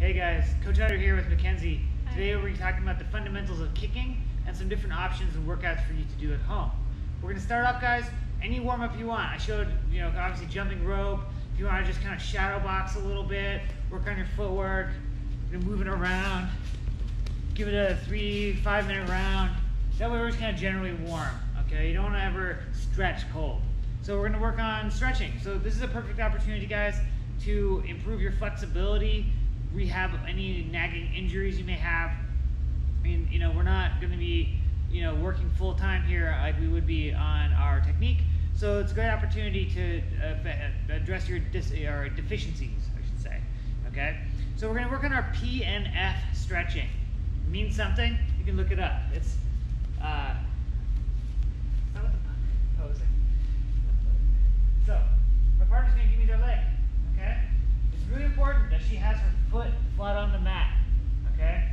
Hey guys, Coach Utter here with Mackenzie. Today we're going to be talking about the fundamentals of kicking and some different options and workouts for you to do at home. We're going to start off, guys, any warm up you want. I showed, you know, obviously jumping rope. If you want to just kind of shadow box a little bit, work on your footwork, you know, moving around, give it a three, five minute round. That way we're just kind of generally warm, okay? You don't want to ever stretch cold. So we're going to work on stretching. So this is a perfect opportunity, guys, to improve your flexibility, rehab any nagging injuries you may have. I mean, you know, we're not going to be, you know, working full time here like we would be on our technique. So it's a great opportunity to uh, address your dis- or deficiencies, I should say. Okay. So we're going to work on our PNF stretching. It means something? You can look it up. It's uh, posing. So my partner's going to give me their leg. Really important that she has her foot flat on the mat. Okay.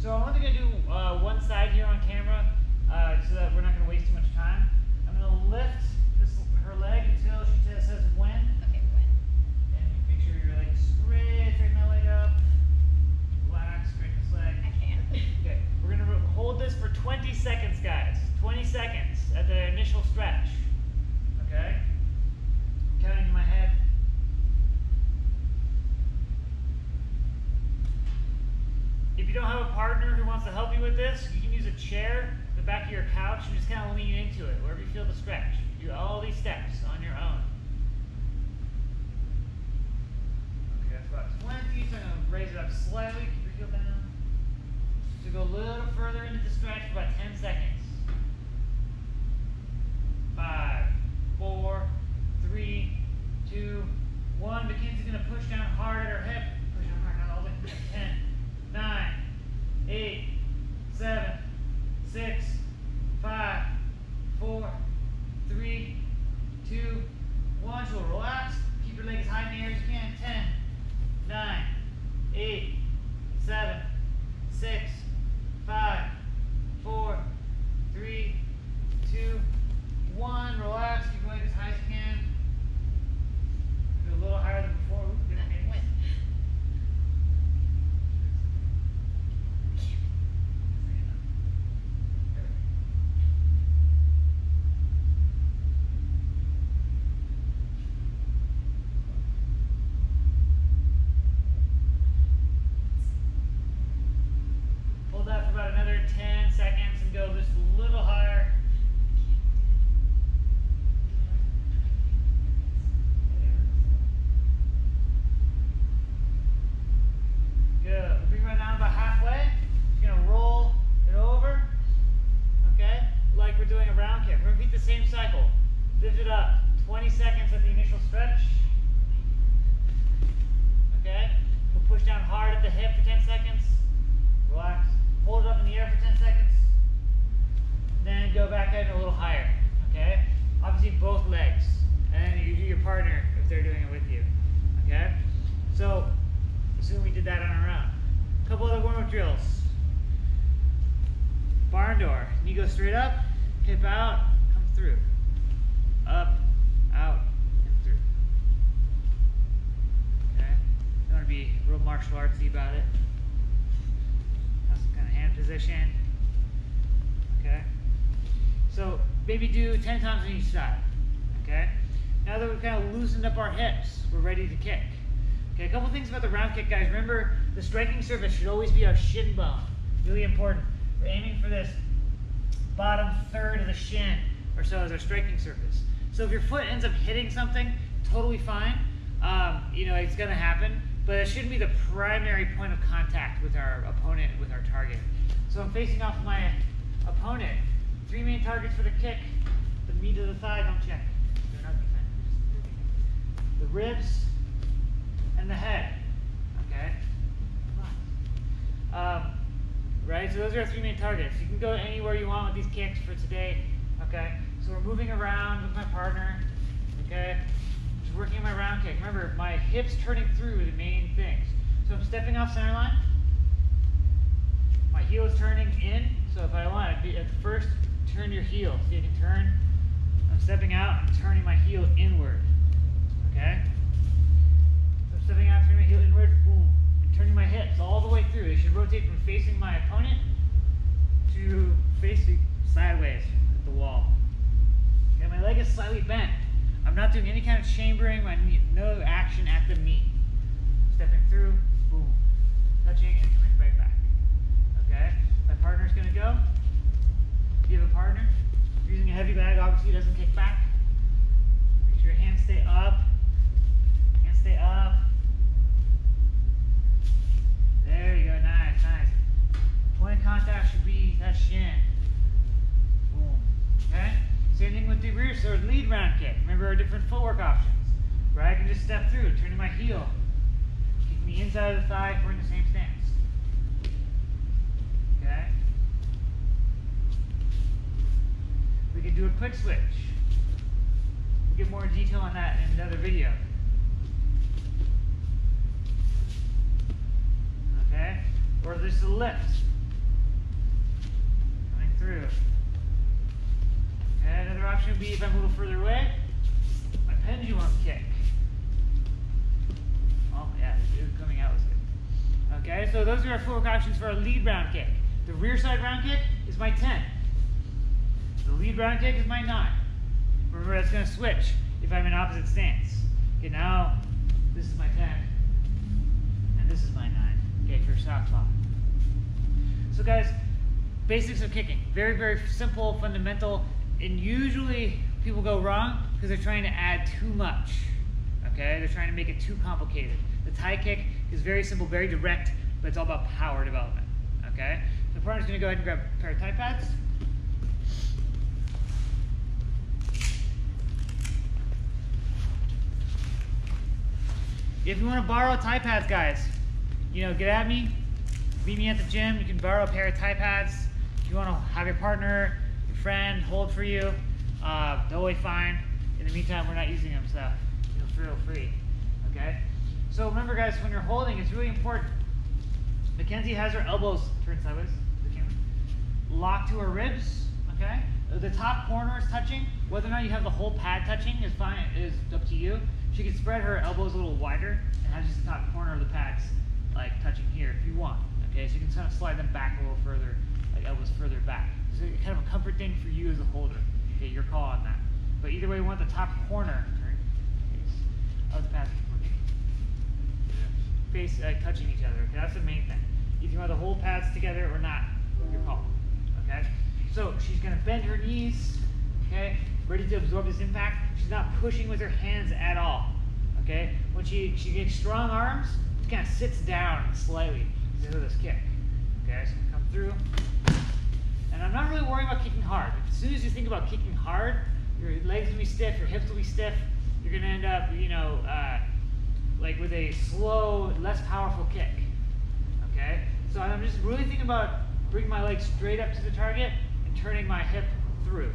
So I'm only going to do uh, one side here on camera uh, so that we're not going to waste too much time. I'm going to lift this, her leg until she says when. Okay, when? And make sure your leg is straight. Straighten that leg up. Relax. Straighten this leg. I can't. Okay. We're going to hold this for 20 seconds, guys. 20 seconds at the initial stretch. Okay. I'm Counting in my head. You don't have a partner who wants to help you with this, you can use a chair, the back of your couch, and just kind of lean into it, wherever you feel the stretch. Do all these steps on your own. Okay, that's about 20, so I'm going to raise it up slightly, keep your heel down. So go a little further into the stretch for about 10 seconds. Five, four, three, two, one. Mackenzie's going to push down hard at her hip. Push down hard, not all the way. 10, 9, 8, 7, 6, 5, 4, 3, 2, 1. So relax. Keep your leg as high in the air as you can. 10, 9, 8, 7, 6, 5, 4, 3, 2, 1. Relax. Keep your leg as high as you can. Do a little higher than before. Ooh, good Okay, pace. when? Hold that for about another 10 seconds and go just a little higher. Good. We'll bring it down about halfway. Just gonna roll it over. Okay? Like we're doing a round kick. We're gonna repeat the same cycle. Lift it up. 20 seconds at the initial stretch. Okay? We'll push down hard at the hip for 10 seconds. Relax. Hold it up in the air for 10 seconds. Then go back in a little higher. Okay? Obviously both legs. And then you do your partner if they're doing it with you. Okay? So assume we did that on our own. A couple other warm-up drills. Barn door. Knee goes straight up, hip out, come through. Up, out, and through. Okay? Don't want to be real martial artsy about it. Have some kind of hand position. Okay? So maybe do 10 times on each side. Okay? Now that we've kind of loosened up our hips, we're ready to kick. Okay, a couple things about the round kick, guys. Remember, the striking surface should always be our shin bone. Really important. We're aiming for this bottom third of the shin or so as our striking surface. So if your foot ends up hitting something, totally fine. Um, you know, it's going to happen, but it shouldn't be the primary point of contact with our opponent, with our target. So I'm facing off my opponent. Three main targets for the kick. The meat of the thigh, don't check. The ribs and the head. Okay? Um, right? So those are our three main targets. You can go anywhere you want with these kicks for today okay? So we're moving around with my partner, okay? Just working my round kick. Remember, my hips turning through are the main things. So I'm stepping off center line. My heel is turning in, so if I want to be at first, turn your heel. So you can turn. I'm stepping out, I'm turning my heel inward, okay? So I'm stepping out, turning my heel inward, boom. Turning my hips all the way through. They should rotate from facing my opponent to facing sideways the wall. Okay, my leg is slightly bent. I'm not doing any kind of chambering. I need no action at the knee. Stepping through, boom. Touching and coming right back. Okay? My partner's gonna go. If you have a partner, using a heavy bag obviously doesn't kick back. Make sure your hands stay up. Different footwork options. Where I can just step through, turning my heel. Kicking the inside of the thigh we're in the same stance. Okay? We can do a quick switch. We'll get more detail on that in another video. Okay? Or there's a lift. Coming through. Okay, another option would be if I'm a little further away, pendulum kick. Oh yeah, it coming out was good. Okay, so those are our four options for our lead round kick. The rear side round kick is my 10. The lead round kick is my 9. Remember that's gonna switch if I'm in opposite stance. Okay, now this is my 10. And this is my 9. Okay, for southpaw. So guys, basics of kicking. Very, very simple, fundamental, and usually people go wrong because they're trying to add too much. Okay, they're trying to make it too complicated. The Thai kick is very simple, very direct, but it's all about power development. Okay, the partner's gonna go ahead and grab a pair of Thai pads. If you want to borrow Thai pads, guys, you know, get at me. Meet me at the gym. You can borrow a pair of Thai pads. If you want to have your partner, your friend hold for you, uh, totally fine. In the meantime, we're not using them, so feel free. Okay. So remember, guys, when you're holding, it's really important. Mackenzie has her elbows turned sideways. The camera. Locked to her ribs. Okay. The top corner is touching. Whether or not you have the whole pad touching is fine. Is up to you. She can spread her elbows a little wider and have just the top corner of the pads like touching here if you want. Okay, so you can kind of slide them back a little further, like elbows further back. It's kind of a comfort thing for you as a holder. Okay, your call on that. But either way, we want the top corner turn face of the pads face uh, touching each other. Okay, that's the main thing. If you want the whole pads together or not, your call. Okay, so she's gonna bend her knees. Okay, ready to absorb this impact. She's not pushing with her hands at all. Okay, when she she gets strong arms, she kind of sits down slightly this kick. Okay, so come through. And I'm not really worrying about kicking hard. As soon as you think about kicking hard, your legs will be stiff, your hips will be stiff. You're gonna end up, you know, uh, like with a slow, less powerful kick. Okay, so I'm just really thinking about bringing my leg straight up to the target and turning my hip through.